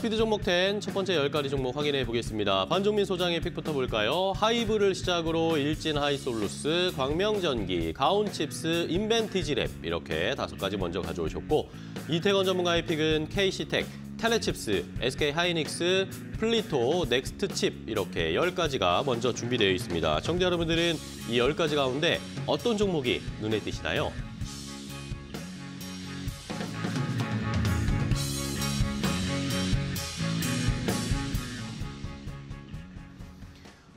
스피드 종목 10첫 번째 10가지 종목 확인해 보겠습니다. 반종민 소장의 픽부터 볼까요? 하이브를 시작으로 일진 하이솔루스, 광명전기, 가온칩스, 인벤티지랩 이렇게 다섯 가지 먼저 가져오셨고 이태건 전문가의 픽은 제이스텍, 텔레칩스, SK 하이닉스, 플리토, 넥스트칩 이렇게 10가지가 먼저 준비되어 있습니다. 시청자 여러분들은 이 10가지 가운데 어떤 종목이 눈에 띄시나요?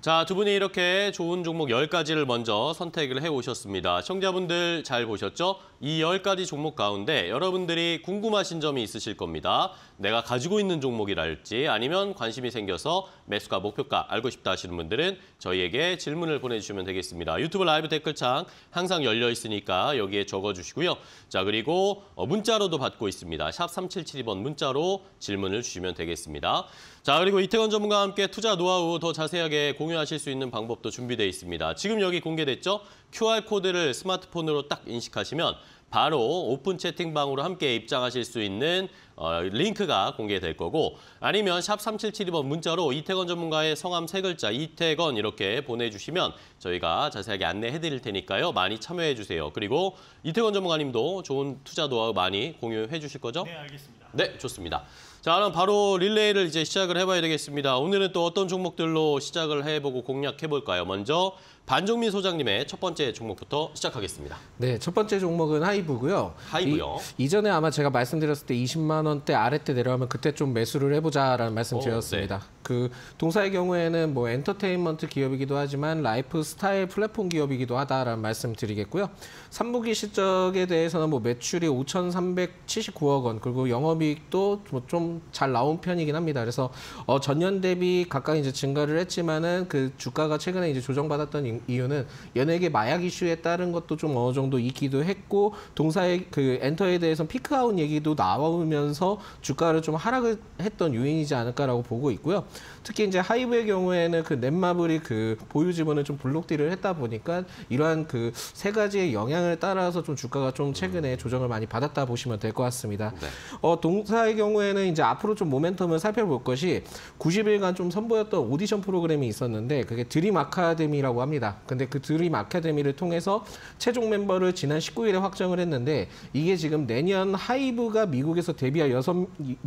자, 두 분이 이렇게 좋은 종목 10가지를 먼저 선택을 해오셨습니다. 시청자분들 잘 보셨죠? 이 10가지 종목 가운데 여러분들이 궁금하신 점이 있으실 겁니다. 내가 가지고 있는 종목이랄지 아니면 관심이 생겨서 매수가, 목표가 알고 싶다 하시는 분들은 저희에게 질문을 보내주시면 되겠습니다. 유튜브 라이브 댓글창 항상 열려 있으니까 여기에 적어주시고요. 자, 그리고 어, 문자로도 받고 있습니다. 샵 3772번 문자로 질문을 주시면 되겠습니다. 자, 그리고 이태건 전문가와 함께 투자 노하우 더 자세하게 공유하실 수 있는 방법도 준비되어 있습니다. 지금 여기 공개됐죠? QR코드를 스마트폰으로 딱 인식하시면 바로 오픈 채팅방으로 함께 입장하실 수 있는 어, 링크가 공개될 거고 아니면 샵 3772번 문자로 이태건 전문가의 성함 세 글자 이태건 이렇게 보내주시면 저희가 자세하게 안내해 드릴 테니까요. 많이 참여해 주세요. 그리고 이태건 전문가님도 좋은 투자 노하우 많이 공유해 주실 거죠? 네, 알겠습니다. 네, 좋습니다. 자, 그럼 바로 릴레이를 이제 시작을 해봐야 되겠습니다. 오늘은 또 어떤 종목들로 시작을 해보고 공략해볼까요? 먼저 반종민 소장님의 첫 번째 종목부터 시작하겠습니다. 네, 첫 번째 종목은 하이브고요. 하이브요. 이, 전에 아마 제가 말씀드렸을 때 20만 원대 아래 때 내려가면 그때 좀 매수를 해보자라는 말씀 오, 드렸습니다. 네. 그 동사의 경우에는 뭐 엔터테인먼트 기업이기도 하지만 라이프 스타일 플랫폼 기업이기도 하다라는 말씀 드리겠고요. 삼분기 실적에 대해서는 뭐 매출이 5,379억 원 그리고 영업이익도 뭐 좀 잘 나온 편이긴 합니다. 그래서 어, 전년 대비 각각 이제 증가를 했지만은 그 주가가 최근에 이제 조정받았던 이- 이유는 연예계 마약 이슈에 따른 것도 좀 어느 정도 있기도 했고 동사의 그 엔터에 대해서 피크아웃 얘기도 나오면서 주가를 좀 하락을 했던 요인이지 않을까라고 보고 있고요. 특히 이제 하이브의 경우에는 그 넷마블이 그 보유 지분을 좀 블록딜을 했다 보니까 이러한 그 세 가지의 영향을 따라서 좀 주가가 좀 최근에 조정을 많이 받았다 보시면 될 것 같습니다. 네. 어, 동사의 경우에는 이제 앞으로 좀 모멘텀을 살펴볼 것이 90일간 좀 선보였던 오디션 프로그램이 있었는데 그게 드림 아카데미라고 합니다. 근데 그 드림 아카데미를 통해서 최종 멤버를 지난 19일에 확정을 했는데 이게 지금 내년 하이브가 미국에서 데뷔할 여섯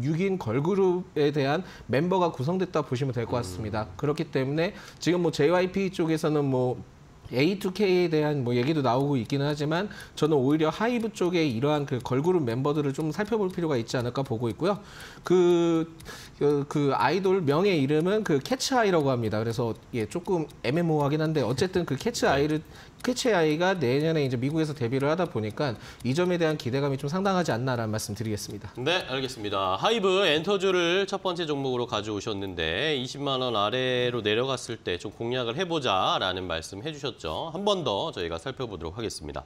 6인 걸그룹에 대한 멤버가 구성됐다 보시면 될 것 같습니다. 그렇기 때문에 지금 뭐 JYP 쪽에서는 뭐 A2K에 대한 뭐 얘기도 나오고 있기는 하지만 저는 오히려 하이브 쪽에 이러한 그 걸그룹 멤버들을 좀 살펴볼 필요가 있지 않을까 보고 있고요. 그, 그, 그 아이돌명의 이름은 그 캐츠아이라고 합니다. 그래서 예, 조금 애매모호하긴 한데 어쨌든 그 캐츠아이를 캐츠아이가 내년에 이제 미국에서 데뷔를 하다 보니까 이 점에 대한 기대감이 좀 상당하지 않나라는 말씀 드리겠습니다. 네, 알겠습니다. 하이브 엔터주를 첫 번째 종목으로 가져오셨는데 20만 원 아래로 내려갔을 때 좀 공략을 해보자라는 말씀 해주셨죠. 한 번 더 저희가 살펴보도록 하겠습니다.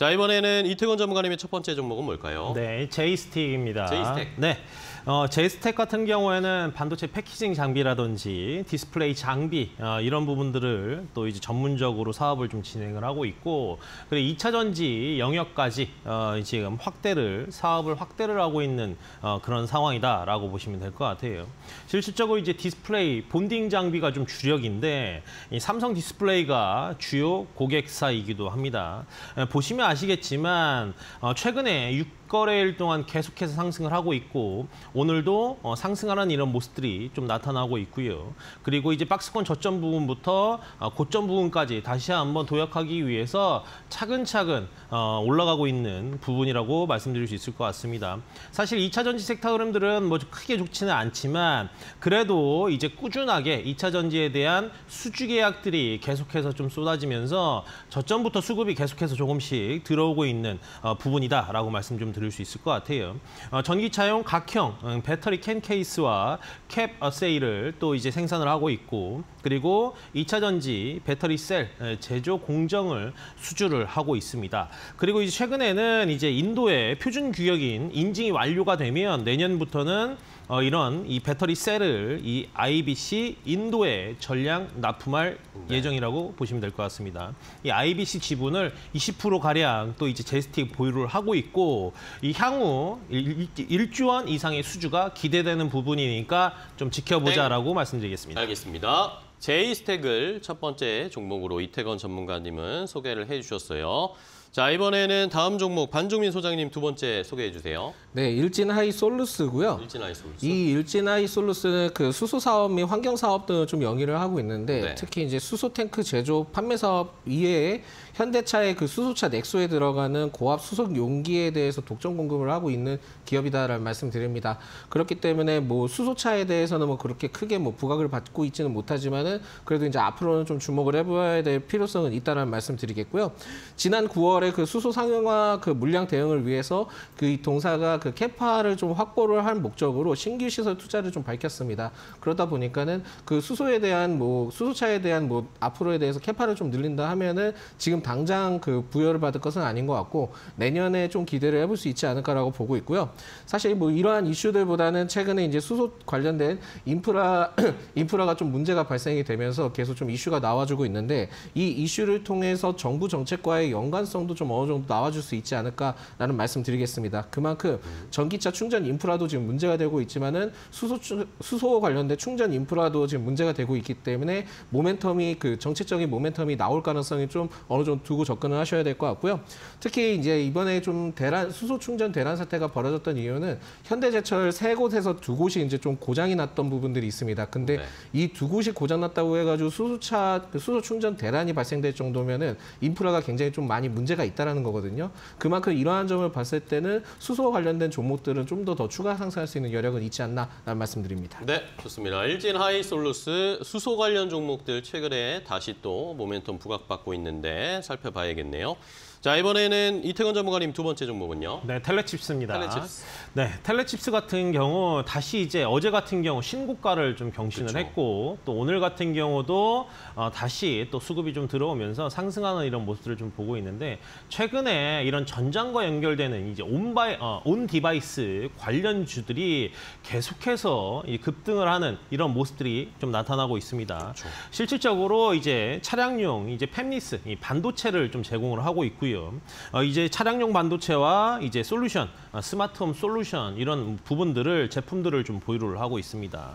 자, 이번에는 이태건 전문가님의 첫 번째 종목은 뭘까요? 네, 제이스텍입니다. 제이스텍. 네. 어, 제이스텍 같은 경우에는 반도체 패키징 장비라든지 디스플레이 장비 어, 이런 부분들을 또 이제 전문적으로 사업을 좀 진행을 하고 있고 그리고 2차 전지 영역까지 어, 지금 확대를 사업을 확대를 하고 있는 어, 그런 상황이다라고 보시면 될 것 같아요. 실질적으로 이제 디스플레이 본딩 장비가 좀 주력인데 이 삼성 디스플레이가 주요 고객사이기도 합니다. 에, 보시면 아시겠지만 어, 최근에 6 거래일 동안 계속해서 상승을 하고 있고 오늘도 어, 상승하는 이런 모습들이 좀 나타나고 있고요. 그리고 이제 박스권 저점 부분부터 어, 고점 부분까지 다시 한번 도약하기 위해서 차근차근 어, 올라가고 있는 부분이라고 말씀드릴 수 있을 것 같습니다. 사실 2차 전지 섹터 흐름들은 뭐 크게 좋지는 않지만 그래도 이제 꾸준하게 2차 전지에 대한 수주 계약들이 계속해서 좀 쏟아지면서 저점부터 수급이 계속해서 조금씩 들어오고 있는 어, 부분이다라고 말씀 좀 드 릴수 있을 것 같아요. 어, 전기차용 각형 음, 배터리 캔 케이스와 캡 어세이를 또 이제 생산을 하고 있고 그리고 2차 전지 배터리 셀 에, 제조 공정을 수주를 하고 있습니다. 그리고 이제 최근에는 이제 인도의 표준 규격인 인증이 완료가 되면 내년부터는 어, 이런 이 배터리 셀을 이 IBC 인도에 전량 납품할 예정이라고 보시면 될 것 같습니다. 이 IBC 지분을 20% 가량 또 이제 제스틱 보유를 하고 있고 이 향후 1조 원 이상의 수주가 기대되는 부분이니까 좀 지켜보자라고 말씀드리겠습니다. 알겠습니다. 제이스택을 첫 번째 종목으로 이태건 전문가님은 소개를 해주셨어요. 자 이번에는 다음 종목 반종민 소장님 두 번째 소개해 주세요. 네, 일진 하이 솔루스고요. 일진 하이솔루스. 이 일진 하이 솔루스는 그 수소 사업 및 환경 사업 등을 좀 영위를 하고 있는데 네. 특히 이제 수소 탱크 제조 판매 사업 이외에 현대차의 그 수소차 넥소에 들어가는 고압 수소 용기에 대해서 독점 공급을 하고 있는 기업이다라는 말씀드립니다. 그렇기 때문에 뭐 수소차에 대해서는 뭐 그렇게 크게 뭐 부각을 받고 있지는 못하지만은 그래도 이제 앞으로는 좀 주목을 해봐야 될 필요성은 있다라는 말씀드리겠고요. 지난 9월에 그 수소 상용화 그 물량 대응을 위해서 그 이 동사가 그 capa를 좀 확보를 할 목적으로 신규 시설 투자를 좀 밝혔습니다. 그러다 보니까는 그 수소에 대한 뭐 수소차에 대한 뭐 앞으로에 대해서 capa를 좀 늘린다 하면은 지금 당장 그 부여를 받을 것은 아닌 것 같고 내년에 좀 기대를 해볼 수 있지 않을까라고 보고 있고요. 사실 뭐 이러한 이슈들보다는 최근에 이제 수소 관련된 인프라 인프라가 좀 문제가 발생이 되면서 계속 좀 이슈가 나와주고 있는데 이 이슈를 통해서 정부 정책과의 연관성도 좀 어느 정도 나와줄 수 있지 않을까라는 말씀드리겠습니다. 그만큼 전기차 충전 인프라도 지금 문제가 되고 있지만은 수소 추- 수소 관련된 충전 인프라도 지금 문제가 되고 있기 때문에 모멘텀이 그 정책적인 모멘텀이 나올 가능성이 좀 어느 정도 두고 접근을 하셔야 될 것 같고요. 특히 이제 이번에 좀 대란 수소 충전 대란 사태가 벌어졌던 이유는 현대제철 세 곳에서 두 곳이 이제 좀 고장이 났던 부분들이 있습니다. 근데 네. 이두 곳이 고장 났다고 해가지고 수소차 그 수소 충전 대란이 발생될 정도면은 인프라가 굉장히 좀 많이 문제가 있다라는 거거든요. 그만큼 이러한 점을 봤을 때는 수소 관련된 종목들은 좀 더 더 추가 상승할 수 있는 여력은 있지 않나라는 말씀드립니다. 네, 좋습니다. 일진 하이솔루스 수소 관련 종목들 최근에 다시 또 모멘텀 부각받고 있는데 살펴봐야겠네요. 자 이번에는 이태건 전문가님 두 번째 종목은요. 네, 텔레칩스입니다. 텔레칩스. 네, 텔레칩스 같은 경우 다시 이제 어제 같은 경우 신고가를 좀 경신을 그쵸. 했고 또 오늘 같은 경우도 어, 다시 또 수급이 좀 들어오면서 상승하는 이런 모습들을 좀 보고 있는데 최근에 이런 전장과 연결되는 이제 온바이 어, on-device 관련 주들이 계속해서 이 급등을 하는 이런 모습들이 좀 나타나고 있습니다. 실질적으로 이제 차량용 이제 팹리스 이 반도체를 좀 제공을 하고 있고요. 어, 이제 차량용 반도체와 이제 솔루션, 어, 스마트홈 솔루션 이런 부분들을 제품들을 좀 보유를 하고 있습니다.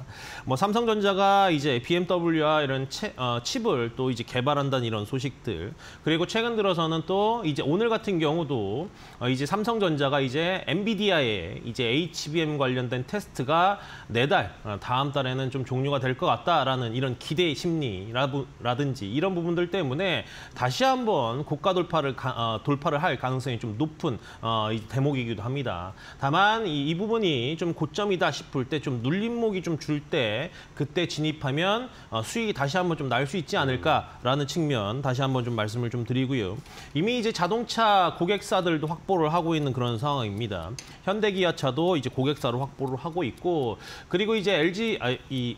뭐 삼성전자가 이제 BMW와 이런 채- 어, 칩을 또 이제 개발한다는 이런 소식들 그리고 최근 들어서는 또 이제 오늘 같은 경우도 어, 이제 삼성전자가 이제 엔비디아의 이제 HBM 관련된 테스트가 내달 어, 다음 달에는 좀 종료가 될 것 같다라는 이런 기대 심리라든지 이런 부분들 때문에 다시 한번 고가 돌파를 가- 어, 돌파를 할 가능성이 좀 높은 어, 이 대목이기도 합니다. 다만 이, 이 부분이 좀 고점이다 싶을 때 좀 눌림목이 좀 줄 때 그때 진입하면 어, 수익이 다시 한번 좀 날 수 있지 않을까라는 측면 다시 한번 좀 말씀을 좀 드리고요. 이미 이제 자동차 고객사들도 확보를 하고 있는 그런 상황입니다. 현대기아차도 이제 고객사를 확보를 하고 있고 그리고 이제 LG 아, 이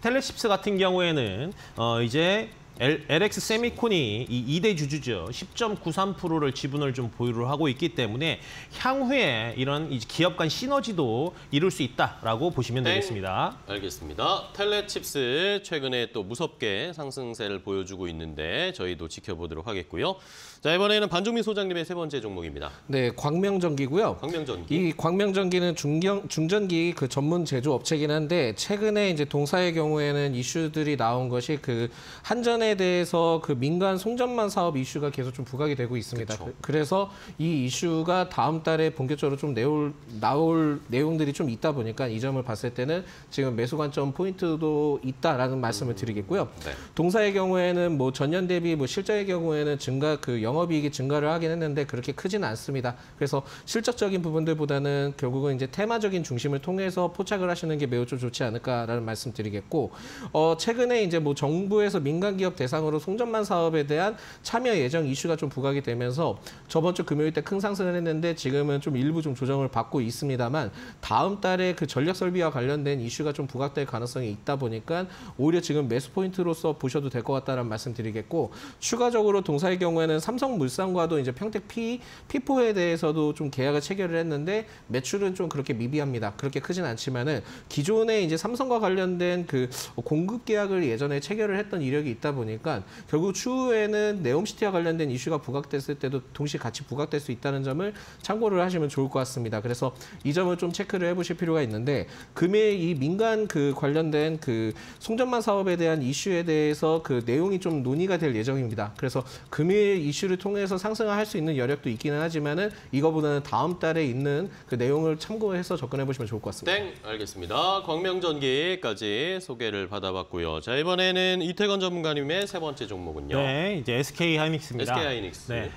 텔레십스 같은 경우에는 어 이제 L, LX 세미콘이 이 2대 주주죠. 10.93%를 지분을 좀 보유를 하고 있기 때문에 향후에 이런 이 기업 간 시너지도 이룰 수 있다라고 보시면 네. 되겠습니다. 알겠습니다. 텔레칩스 최근에 또 무섭게 상승세를 보여주고 있는데 저희도 지켜보도록 하겠고요. 자 이번에는 반종민 소장님의 세 번째 종목입니다. 네, 광명전기고요. 광명전기. 이 광명전기는 중경, 중전기 그 전문 제조업체긴 한데 최근에 이제 동사의 경우에는 이슈들이 나온 것이 그 한전 에 대해서 그 민간 송전만 사업 이슈가 계속 좀 부각이 되고 있습니다. 그쵸. 그, 래서이 이슈가 다음 달에 본격적으로 좀 내올 나올 내용들이 좀 있다 보니까 이 점을 봤을 때는 지금 매수 관점 포인트도 있다라는 말씀을 드리겠고요. 네. 동사의 경우에는 뭐 전년 대비 뭐 실적의 경우에는 증가 그 영업이익이 증가를 하긴 했는데 그렇게 크지는 않습니다. 그래서 실적적인 부분들보다는 결국은 이제 테마적인 중심을 통해서 포착을 하시는 게 매우 좀 좋지 않을까라는 말씀드리겠고 어 최근에 이제 뭐 정부에서 민간 기업 기업 대상으로 송전만 사업에 대한 참여 예정 이슈가 좀 부각이 되면서 저번 주 금요일 때 큰 상승을 했는데 지금은 좀 일부 좀 조정을 받고 있습니다만 다음 달에 그 전력 설비와 관련된 이슈가 좀 부각될 가능성이 있다 보니까 오히려 지금 매수 포인트로서 보셔도 될 것 같다는 말씀드리겠고 추가적으로 동사의 경우에는 삼성물산과도 이제 평택 P P4에 대해서도 좀 계약을 체결을 했는데 매출은 좀 그렇게 미비합니다. 그렇게 크진 않지만은 기존에 이제 삼성과 관련된 그 공급 계약을 예전에 체결을 했던 이력이 있다 보니까 결국 추후에는 네옴시티와 관련된 이슈가 부각됐을 때도 동시에 같이 부각될 수 있다는 점을 참고를 하시면 좋을 것 같습니다. 그래서 이 점을 좀 체크를 해보실 필요가 있는데 금일 이 민간 그 관련된 그 송전만 사업에 대한 이슈에 대해서 그 내용이 좀 논의가 될 예정입니다. 그래서 금일 이슈를 통해서 상승할 수 있는 여력도 있기는 하지만은 이거보다는 다음 달에 있는 그 내용을 참고해서 접근해 보시면 좋을 것 같습니다. 땡 알겠습니다. 광명전기까지 소개를 받아봤고요. 자 이번에는 이태건 전문가님의 세 번째 종목은요. 네, 이제 SK 하이닉스입니다. SK 하이닉스. 네.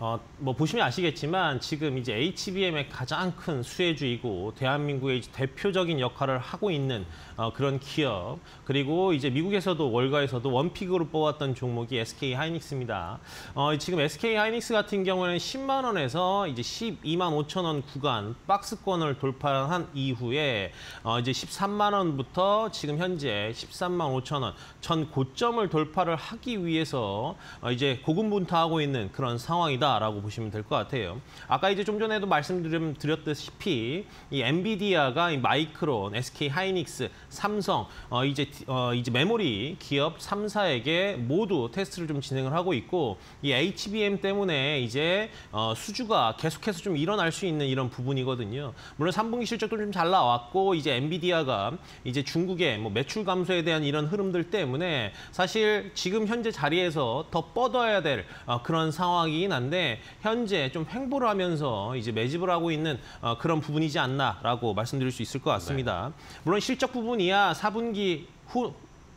어, 뭐 보시면 아시겠지만 지금 이제 HBM의 가장 큰 수혜주이고 대한민국의 대표적인 역할을 하고 있는 어, 그런 기업 그리고 이제 미국에서도 월가에서도 원픽으로 뽑았던 종목이 SK 하이닉스입니다. 어, 지금 SK 하이닉스 같은 경우에는 10만 원에서 이제 12만 5천 원 구간 박스권을 돌파한 이후에 어, 이제 13만 원부터 지금 현재 13만 5천 원 전 고점을 돌파를 하기 위해서 어, 이제 고군분투하고 있는 그런 상황이다 라고 보시면 될 것 같아요. 아까 이제 좀 전에도 말씀드렸다시피 이 엔비디아가 이 마이크론, SK 하이닉스, 삼성 어, 이제 디- 어, 이제 메모리 기업 3사에게 모두 테스트를 좀 진행을 하고 있고 이 HBM 때문에 이제 어, 수주가 계속해서 좀 일어날 수 있는 이런 부분이거든요. 물론 3분기 실적도 좀 잘 나왔고 이제 엔비디아가 이제 중국의 뭐 매출 감소에 대한 이런 흐름들 때문에 사실 지금 현재 자리에서 더 뻗어야 될 어, 그런 상황이긴 한데 현재 좀 횡보를 하면서 이제 매집을 하고 있는 어, 그런 부분이지 않나라고 말씀드릴 수 있을 것 같습니다. 물론 실적 부분이야 4분기 후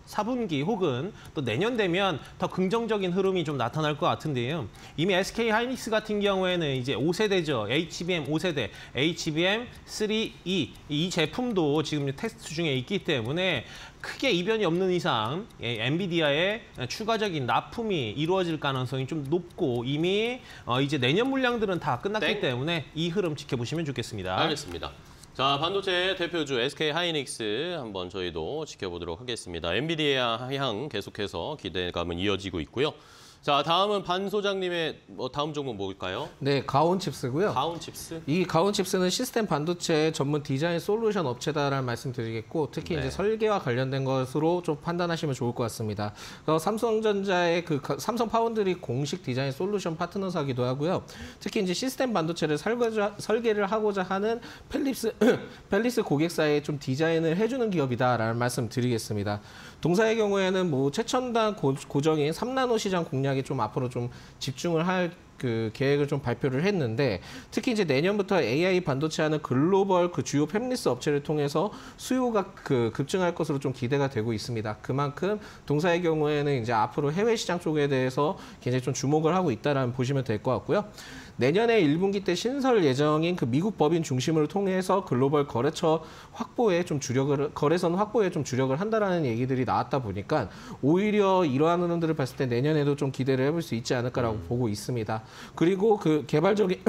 4분기 혹은 또 내년 되면 더 긍정적인 흐름이 좀 나타날 것 같은데요. 이미 SK 하이닉스 같은 경우에는 이제 5세대죠. HBM 5세대, HBM 3E 이 제품도 지금 테스트 중에 있기 때문에 크게 이변이 없는 이상 예, 엔비디아의 추가적인 납품이 이루어질 가능성이 좀 높고 이미 어, 이제 내년 물량들은 다 끝났기 땡. 때문에 이 흐름 지켜보시면 좋겠습니다. 알겠습니다. 자 반도체 대표주 SK 하이닉스 한번 저희도 지켜보도록 하겠습니다. 엔비디아 향 계속해서 기대감은 이어지고 있고요. 자 다음은 반 소장님의 뭐 다음 종목 뭘까요? 네, 가온 칩스고요. 가온 칩스. 이 가온 칩스는 시스템 반도체 전문 디자인 솔루션 업체다라는 말씀드리겠고 특히 네. 이제 설계와 관련된 것으로 좀 판단하시면 좋을 것 같습니다. 삼성전자의 그 가- 삼성 파운드리 공식 디자인 솔루션 파트너사기도 하고요. 특히 이제 시스템 반도체를 설거자, 설계를 하고자 하는 fabless fabless 고객사에 좀 디자인을 해주는 기업이다라는 말씀드리겠습니다. 동사의 경우에는 뭐 최첨단 고, 공정인 3나노 시장 공략 에 좀 앞으로 좀 집중을 할 그 계획을 좀 발표를 했는데 특히 이제 내년부터 AI 반도체 하는 글로벌 그 주요 팹리스 업체를 통해서 수요가 그 급증할 것으로 좀 기대가 되고 있습니다. 그만큼 동사의 경우에는 이제 앞으로 해외 시장 쪽에 대해서 굉장히 좀 주목을 하고 있다라는 보시면 될 것 같고요. 내년에 1분기 때 신설 예정인 그 미국 법인 중심으로 통해서 글로벌 거래처 확보에 좀 주력을 거래선 확보에 좀 주력을 한다라는 얘기들이 나왔다 보니까 오히려 이러한 흐름들을 봤을 때 내년에도 좀 기대를 해볼 수 있지 않을까라고 보고 있습니다. 그리고 그 개발적인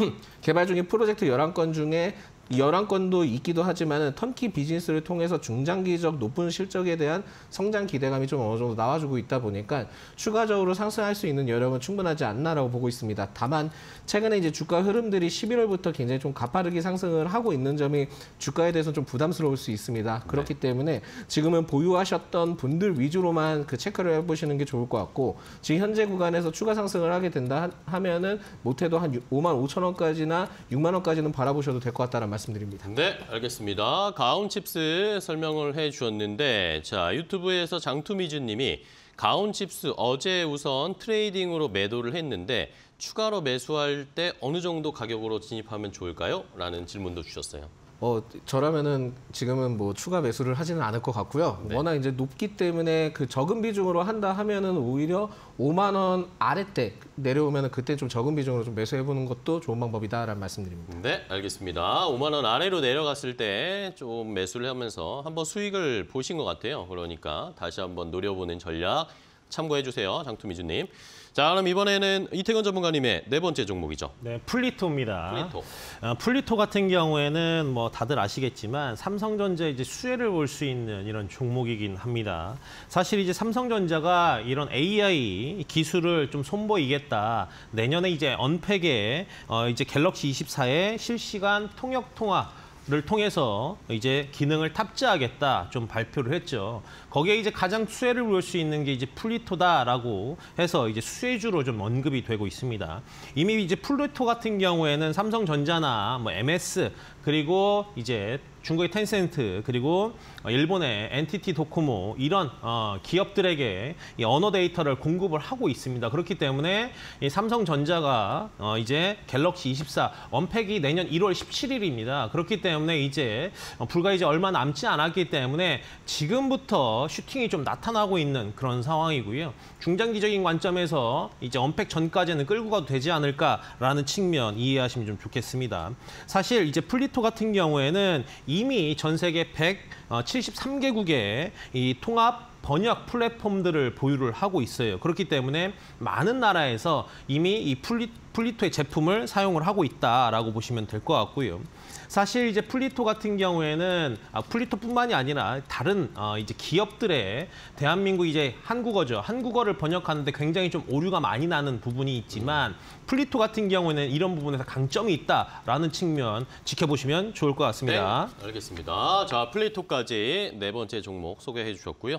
개발 중인 프로젝트 11건 중에 11건도 있기도 하지만 턴키 비즈니스를 통해서 중장기적 높은 실적에 대한 성장 기대감이 좀 어느 정도 나와주고 있다 보니까 추가적으로 상승할 수 있는 여력은 충분하지 않나라고 보고 있습니다. 다만 최근에 이제 주가 흐름들이 11월부터 굉장히 좀 가파르게 상승을 하고 있는 점이 주가에 대해서 좀 부담스러울 수 있습니다. 그렇기 때문에 지금은 보유하셨던 분들 위주로만 그 체크를 해보시는 게 좋을 것 같고 지금 현재 구간에서 추가 상승을 하게 된다 하- 하면은 못해도 한 5만 5천 원까지나 6만 원까지는 바라보셔도 될 것 같다는 말씀드립니다. 네, 알겠습니다. 가온 칩스 설명을 해주셨는데, 자 유튜브에서 장투미즈 님이 가온 칩스 어제 우선 trading으로 매도를 했는데 추가로 매수할 때 어느 정도 가격으로 진입하면 좋을까요? 라는 질문도 주셨어요. 어 저라면은 지금은 뭐 추가 매수를 하지는 않을 것 같고요. 네. 워낙 이제 높기 때문에 그 적은 비중으로 한다 하면은 오히려 5만 원 아래때 내려오면은 그때 좀 적은 비중으로 좀 매수해 보는 것도 좋은 방법이다라는 말씀드립니다. 네, 알겠습니다. 5만 원 아래로 내려갔을 때 좀 매수를 하면서 한번 수익을 보신 것 같아요. 그러니까 다시 한번 노려보는 전략 참고해 주세요. 장투미주님. 자, 그럼 이번에는 이태건 전문가님의 네 번째 종목이죠. 네, 플리토입니다. 플리토. 어, 플리토 같은 경우에는 뭐 다들 아시겠지만 삼성전자 이제 수혜를 볼 수 있는 이런 종목이긴 합니다. 사실 이제 삼성전자가 이런 AI 기술을 좀 선보이겠다. 내년에 이제 unpack에 어, 이제 갤럭시 24의 실시간 통역 통화 를 통해서 이제 기능을 탑재하겠다 좀 발표를 했죠. 거기에 이제 가장 수혜를 볼 수 있는 게 이제 플리토다라고 해서 이제 수혜주로 좀 언급이 되고 있습니다. 이미 이제 플리토 같은 경우에는 삼성전자나 뭐 MS 그리고 이제 중국의 텐센트 그리고 일본의 NTT 도코모 이런 어, 기업들에게 이 언어 데이터를 공급을 하고 있습니다. 그렇기 때문에 이 삼성전자가 어, 이제 갤럭시 24 unpack이 내년 1월 17일입니다. 그렇기 때문에 이제 어, 불과 이제 얼마 남지 않았기 때문에 지금부터 슈팅이 좀 나타나고 있는 그런 상황이고요. 중장기적인 관점에서 이제 unpack 전까지는 끌고 가도 되지 않을까라는 측면 이해하시면 좀 좋겠습니다. 사실 이제 플리토 같은 경우에는 이미 전 세계 173개국의 이 통합 번역 플랫폼들을 보유를 하고 있어요. 그렇기 때문에 많은 나라에서 이미 이 플리, 플리토의 제품을 사용을 하고 있다라고 보시면 될 것 같고요. 사실 이제 플리토 같은 경우에는 아, 플리토뿐만이 아니라 다른 어, 이제 기업들의 대한민국 이제 한국어죠. 한국어를 번역하는데 굉장히 좀 오류가 많이 나는 부분이 있지만 플리토 같은 경우에는 이런 부분에서 강점이 있다라는 측면 지켜보시면 좋을 것 같습니다. 네, 알겠습니다. 자, 플리토까지 네 번째 종목 소개해 주셨고요.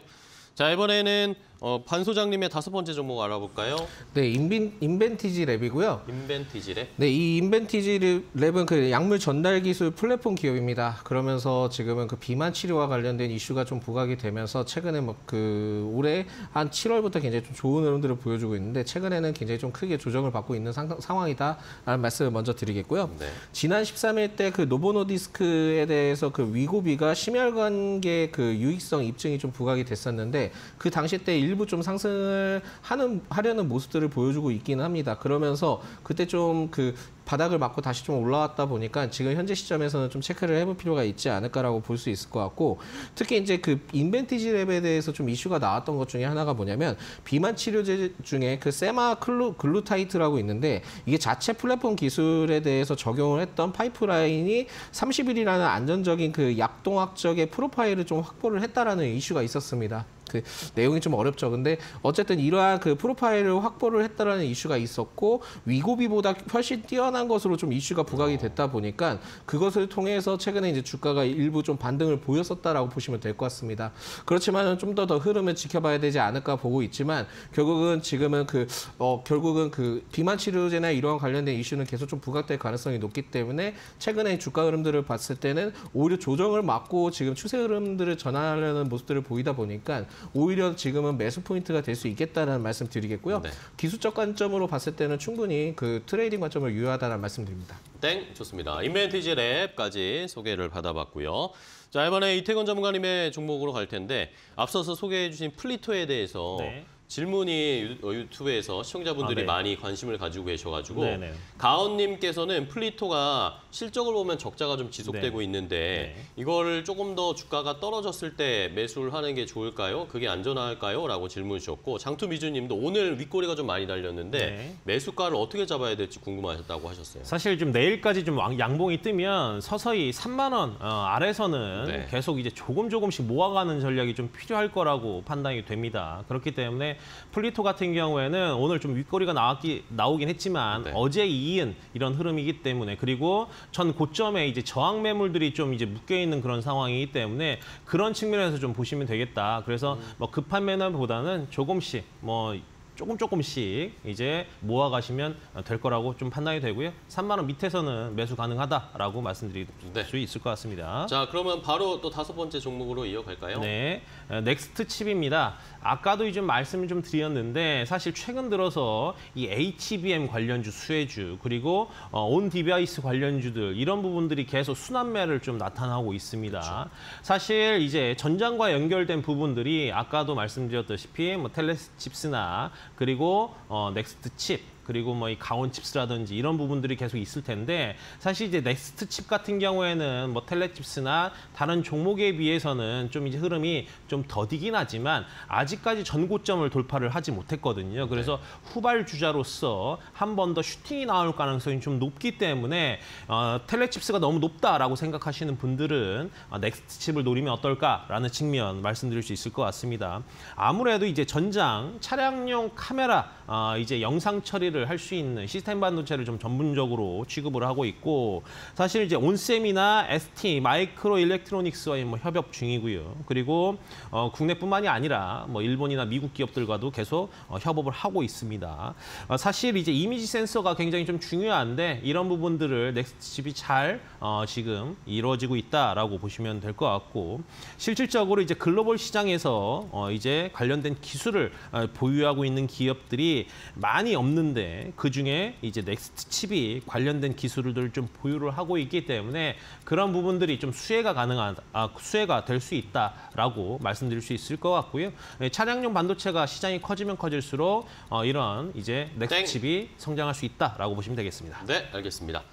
자, 이번에는 어, 반 소장님의 다섯 번째 종목 알아볼까요? 네, 인빈, 인벤티지 랩이고요. 인벤티지 랩. 네, 이 인벤티지 랩은 그 약물 전달 기술 플랫폼 기업입니다. 그러면서 지금은 그 비만 치료와 관련된 이슈가 좀 부각이 되면서 최근에 뭐 그 올해 한 7월부터 굉장히 좀 좋은 흐름들을 보여주고 있는데 최근에는 굉장히 좀 크게 조정을 받고 있는 상, 상황이다라는 말씀을 먼저 드리겠고요. 네. 지난 13일 때 그 노보노디스크에 대해서 그 위고비가 심혈관계 그 유익성 입증이 좀 부각이 됐었는데 그 당시 때 일부 좀 상승을 하는 하려는 모습들을 보여주고 있기는 합니다. 그러면서 그때 좀 그 바닥을 맞고 다시 좀 올라왔다 보니까 지금 현재 시점에서는 좀 체크를 해볼 필요가 있지 않을까라고 볼 수 있을 것 같고 특히 이제 그 인벤티지 랩에 대해서 좀 이슈가 나왔던 것 중에 하나가 뭐냐면 비만 치료제 중에 그 세마 클루, 글루타이드라고 있는데 이게 자체 플랫폼 기술에 대해서 적용을 했던 파이프라인이 30일이라는 안정적인 그 약동학적의 프로파일을 좀 확보를 했다라는 이슈가 있었습니다. 그 내용이 좀 어렵죠. 근데 어쨌든 이러한 그 프로파일을 확보를 했다라는 이슈가 있었고 위고비보다 훨씬 뛰어난 것으로 좀 이슈가 부각이 됐다 보니까 그것을 통해서 최근에 이제 주가가 일부 좀 반등을 보였었다라고 보시면 될 것 같습니다. 그렇지만은 좀더 더 흐름을 지켜봐야 되지 않을까 보고 있지만 결국은 지금은 그 어, 결국은 그 비만 치료제나 이러한 관련된 이슈는 계속 좀 부각될 가능성이 높기 때문에 최근에 주가 흐름들을 봤을 때는 오히려 조정을 맞고 지금 추세 흐름들을 전환하려는 모습들을 보이다 보니까 오히려 지금은 매수 포인트가 될 수 있겠다는 말씀 드리겠고요. 네. 기술적 관점으로 봤을 때는 충분히 그 trading 관점은 유효하다는 말씀 드립니다. 땡 좋습니다. 인벤티지 랩까지 소개를 받아봤고요. 자 이번에 이태건 전문가님의 종목으로 갈 텐데 앞서서 소개해 주신 플리토에 대해서 네. 질문이 유- 어, 유튜브에서 시청자분들이 아, 네. 많이 관심을 가지고 계셔가지고 네, 네. 가온님께서는 플리토가 실적을 보면 적자가 좀 지속되고 네. 있는데 네. 이거를 조금 더 주가가 떨어졌을 때 매수를 하는 게 좋을까요? 그게 안전할까요? 라고 질문 주셨고 장투미주님도 오늘 윗꼬리가 좀 많이 달렸는데 네. 매수가를 어떻게 잡아야 될지 궁금하셨다고 하셨어요. 사실 좀 내일까지 좀 왕- 양봉이 뜨면 서서히 3만 원 어, 아래서는 네. 계속 이제 조금 조금씩 모아가는 전략이 좀 필요할 거라고 판단이 됩니다. 그렇기 때문에 플리토 같은 경우에는 오늘 좀 윗거리가 나왔기 나오긴 했지만 네. 어제 이은 이런 흐름이기 때문에 그리고 전 고점에 이제 저항 매물들이 좀 이제 묶여 있는 그런 상황이기 때문에 그런 측면에서 좀 보시면 되겠다. 그래서 뭐 급한 매너보다는 조금씩 뭐 조금 조금씩 이제 모아가시면 될 거라고 좀 판단이 되고요. 3만 원 밑에서는 매수 가능하다라고 말씀드릴 네. 수 있을 것 같습니다. 자 그러면 바로 또 다섯 번째 종목으로 이어갈까요? 네, 어, 넥스트 칩입니다. 아까도 이제 말씀을 좀 드렸는데 사실 최근 들어서 이 HBM 관련주 수혜주 그리고 어, on-device 관련주들 이런 부분들이 계속 순환매를 좀 나타나고 있습니다. 사실 이제 전장과 연결된 부분들이 아까도 말씀드렸다시피 뭐 텔레칩스나 그리고 어, 넥스트 칩 그리고 뭐이 가온 칩스라든지 이런 부분들이 계속 있을 텐데 사실 이제 넥스트 칩 같은 경우에는 뭐 텔레칩스나 다른 종목에 비해서는 좀 이제 흐름이 좀 더디긴 하지만 아직까지 전고점을 돌파를 하지 못했거든요. 그래서 후발 주자로서 한 번 더 슈팅이 나올 가능성이 좀 높기 때문에 어, 텔레칩스가 너무 높다라고 생각하시는 분들은 어, 넥스트 칩을 노리면 어떨까라는 측면 말씀드릴 수 있을 것 같습니다. 아무래도 이제 전장 차량용 카메라 어, 이제 영상 처리를 할 수 있는 시스템 반도체를 좀 전문적으로 취급을 하고 있고 사실 이제 온세미나 ST마이크로일렉트로닉스와의 뭐 협업 중이고요. 그리고 어, 국내뿐만이 아니라 뭐 일본이나 미국 기업들과도 계속 어, 협업을 하고 있습니다. 어, 사실 이제 이미지 센서가 굉장히 좀 중요한데 이런 부분들을 넥스트 칩이 잘 어, 지금 이루어지고 있다라고 보시면 될 것 같고 실질적으로 이제 글로벌 시장에서 어, 이제 관련된 기술을 어, 보유하고 있는 기업들이 많이 없는데 그 중에 이제 넥스트 칩이 관련된 기술을 좀 보유를 하고 있기 때문에 그런 부분들이 좀 수혜가 가능한 아, 수혜가 될 수 있다라고 말씀드릴 수 있을 것 같고요. 예, 차량용 반도체가 시장이 커지면 커질수록 어, 이런 이제 넥스트 땡. 칩이 성장할 수 있다라고 보시면 되겠습니다. 네, 알겠습니다.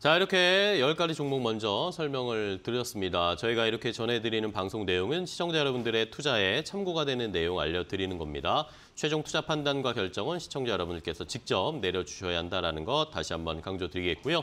자, 이렇게 10가지 종목 먼저 설명을 드렸습니다. 저희가 이렇게 전해드리는 방송 내용은 시청자 여러분들의 투자에 참고가 되는 내용 알려드리는 겁니다. 최종 투자 판단과 결정은 시청자 여러분들께서 직접 내려주셔야 한다는 것 다시 한번 강조드리겠고요.